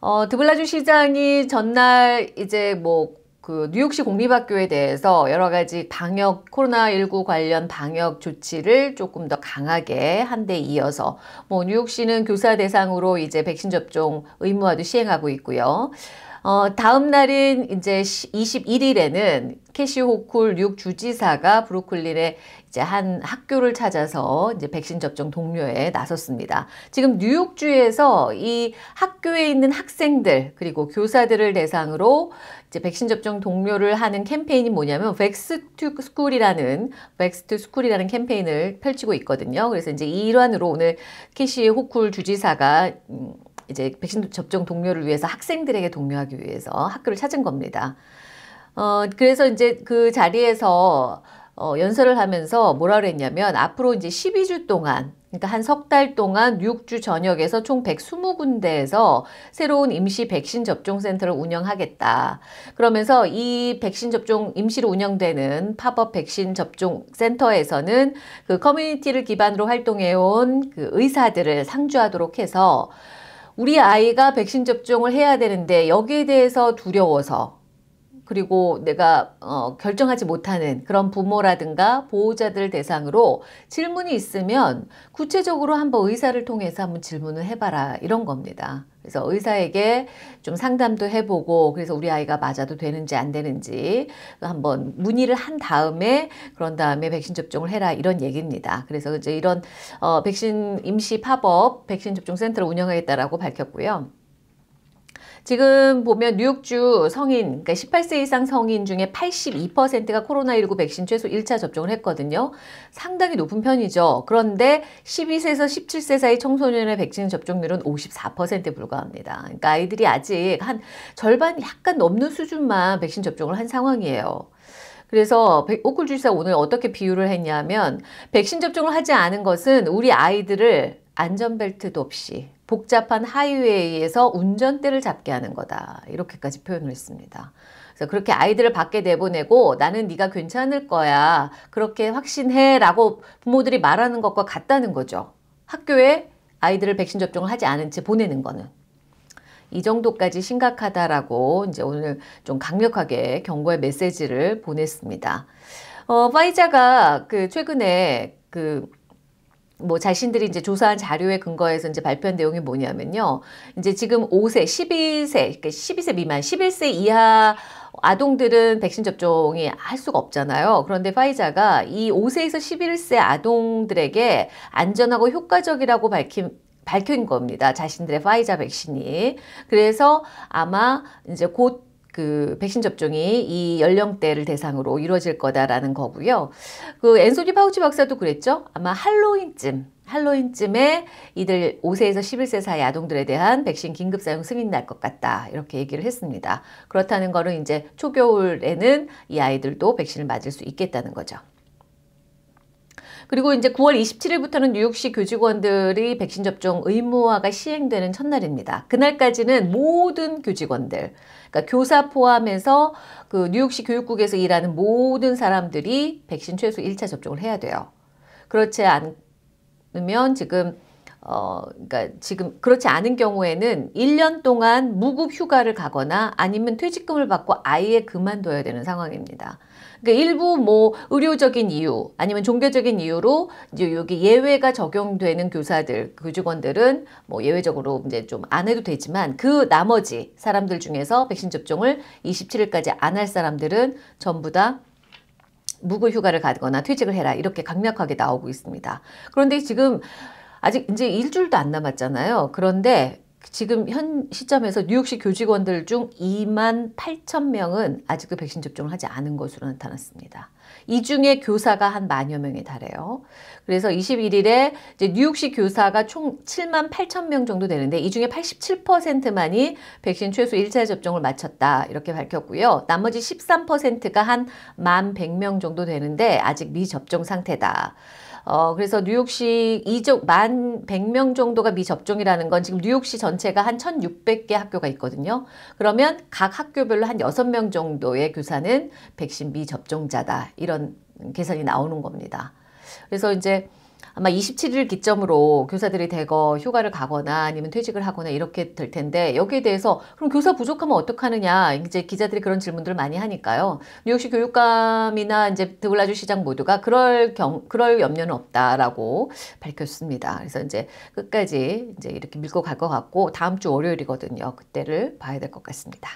어, 드블라지오 시장이 전날 이제 뭐 그 뉴욕시 공립학교에 대해서 여러 가지 방역 코로나19 관련 방역 조치를 조금 더 강하게 한 데 이어서 뭐 뉴욕시는 교사 대상으로 이제 백신 접종 의무화도 시행하고 있고요. 어, 다음 날인 이제 21일에는 캐시 호쿨 뉴욕 주지사가 브루클린에 이제 한 학교를 찾아서 이제 백신 접종 독려에 나섰습니다. 지금 뉴욕주에서 이 학교에 있는 학생들 그리고 교사들을 대상으로 이제 백신 접종 독려를 하는 캠페인이 뭐냐면 Vax to School이라는 Vax to School이라는 캠페인을 펼치고 있거든요. 그래서 이제 이 일환으로 오늘 캐시 호쿨 주지사가 음, 이제 백신 접종 독려를 위해서 학생들에게 독려하기 위해서 학교를 찾은 겁니다. 어, 그래서 이제 그 자리에서 어, 연설을 하면서 뭐라 그랬냐면 앞으로 이제 12주 동안 그러니까 한 석 달 동안 뉴욕주 전역에서 총 120군데에서 새로운 임시 백신 접종 센터를 운영하겠다. 그러면서 이 백신 접종 임시로 운영되는 팝업 백신 접종 센터에서는 그 커뮤니티를 기반으로 활동해 온 그 의사들을 상주하도록 해서 우리 아이가 백신 접종을 해야 되는데 여기에 대해서 두려워서 그리고 내가 어, 결정하지 못하는 그런 부모라든가 보호자들 대상으로 질문이 있으면 구체적으로 한번 의사를 통해서 한번 질문을 해봐라 이런 겁니다. 그래서 의사에게 좀 상담도 해보고 그래서 우리 아이가 맞아도 되는지 안 되는지 한번 문의를 한 다음에 그런 다음에 백신 접종을 해라 이런 얘기입니다. 그래서 이제 이런 어, 백신 임시 팝업 백신 접종 센터를 운영하겠다라고 밝혔고요. 지금 보면 뉴욕주 성인, 그러니까 18세 이상 성인 중에 82%가 코로나19 백신 최소 1차 접종을 했거든요. 상당히 높은 편이죠. 그런데 12세에서 17세 사이 청소년의 백신 접종률은 54%에 불과합니다. 그러니까 아이들이 아직 한 절반 약간 넘는 수준만 백신 접종을 한 상황이에요. 그래서 오클 주지사 오늘 어떻게 비유를 했냐면 백신 접종을 하지 않은 것은 우리 아이들을 안전벨트도 없이 복잡한 하이웨이에서 운전대를 잡게 하는 거다. 이렇게까지 표현을 했습니다. 그래서 그렇게 아이들을 밖에 내보내고 나는 네가 괜찮을 거야. 그렇게 확신해 라고 부모들이 말하는 것과 같다는 거죠. 학교에 아이들을 백신 접종을 하지 않은 채 보내는 거는. 이 정도까지 심각하다라고 이제 오늘 좀 강력하게 경고의 메시지를 보냈습니다. 어, 파이자가 그 최근에 그 뭐 자신들이 이제 조사한 자료에 근거해서 이제 발표한 내용이 뭐냐면요. 이제 지금 5세, 12세, 그러니까 12세 미만, 11세 이하 아동들은 백신 접종이 할 수가 없잖아요. 그런데 파이자가 이 5세에서 11세 아동들에게 안전하고 효과적이라고 밝힌 밝힌 겁니다. 자신들의 파이자 백신이. 그래서 아마 이제 곧 그 백신 접종이 이 연령대를 대상으로 이루어질 거다라는 거고요. 그 앤소니 파우치 박사도 그랬죠. 아마 할로윈쯤 할로윈쯤에 이들 5세에서 11세 사이 아동들에 대한 백신 긴급 사용 승인 날 것 같다. 이렇게 얘기를 했습니다. 그렇다는 거는 이제 초겨울에는 이 아이들도 백신을 맞을 수 있겠다는 거죠. 그리고 이제 9월 27일부터는 뉴욕시 교직원들이 백신 접종 의무화가 시행되는 첫날입니다. 그날까지는 모든 교직원들, 그러니까 교사 포함해서 그 뉴욕시 교육국에서 일하는 모든 사람들이 백신 최소 1차 접종을 해야 돼요. 그렇지 않으면 지금 어, 그러니까 지금 그렇지 않은 경우에는 1년 동안 무급 휴가를 가거나 아니면 퇴직금을 받고 아예 그만둬야 되는 상황입니다. 그러니까 일부 뭐 의료적인 이유 아니면 종교적인 이유로 이제 여기 예외가 적용되는 교사들, 교직원들은 뭐 예외적으로 이제 좀 안 해도 되지만 그 나머지 사람들 중에서 백신 접종을 27일까지 안 할 사람들은 전부 다 무급 휴가를 가거나 퇴직을 해라 이렇게 강력하게 나오고 있습니다. 그런데 지금 아직 이제 일주일도 안 남았잖아요. 그런데 지금 현 시점에서 뉴욕시 교직원들 중 2만 8천 명은 아직도 백신 접종을 하지 않은 것으로 나타났습니다. 이 중에 교사가 한 만여 명에 달해요. 그래서 21일에 이제 뉴욕시 교사가 총 7만 8천 명 정도 되는데 이 중에 87%만이 백신 최소 1차 접종을 마쳤다 이렇게 밝혔고요. 나머지 13%가 한만 100명 정도 되는데 아직 미접종 상태다. 어, 그래서 뉴욕시 이적 만 100명 정도가 미접종이라는 건 지금 뉴욕시 전체가 한 1,600개 학교가 있거든요. 그러면 각 학교별로 한 6명 정도의 교사는 백신 미접종자다. 이런 계산이 나오는 겁니다. 그래서 이제 아마 27일 기점으로 교사들이 대거 휴가를 가거나 아니면 퇴직을 하거나 이렇게 될 텐데 여기에 대해서 그럼 교사 부족하면 어떡하느냐 이제 기자들이 그런 질문들을 많이 하니까요. 뉴욕시 교육감이나 이제 드글라주 시장 모두가 그럴 경 그럴 염려는 없다라고 밝혔습니다. 그래서 이제 끝까지 이제 이렇게 밀고 갈 것 같고 다음 주 월요일이거든요. 그때를 봐야 될 것 같습니다.